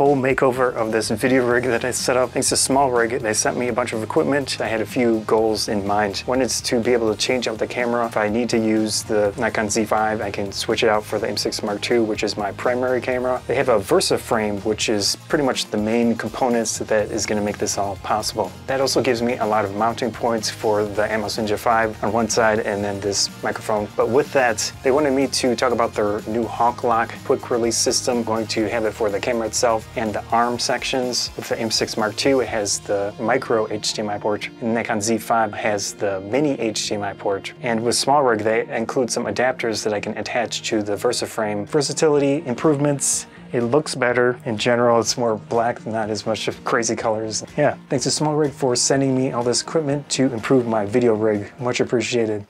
full makeover of this video rig that I set up. Thanks to SmallRig, they sent me a bunch of equipment. I had a few goals in mind. One is to be able to change out the camera. If I need to use the Nikon Z5, I can switch it out for the M6 Mark II, which is my primary camera. They have a VersaFrame, which is pretty much the main components that is gonna make this all possible. That also gives me a lot of mounting points for the Atomos Ninja 5 on one side and then this microphone. But with that, they wanted me to talk about their new HawkLock quick release system. I'm going to have it for the camera itself and the arm sections. With the M6 Mark II, it has the micro HDMI port. And Nikon Z5 has the mini HDMI port. And with SmallRig, they include some adapters that I can attach to the VersaFrame. Versatility, improvements, it looks better. In general, it's more black, not as much of crazy colors. Yeah, thanks to SmallRig for sending me all this equipment to improve my video rig. Much appreciated.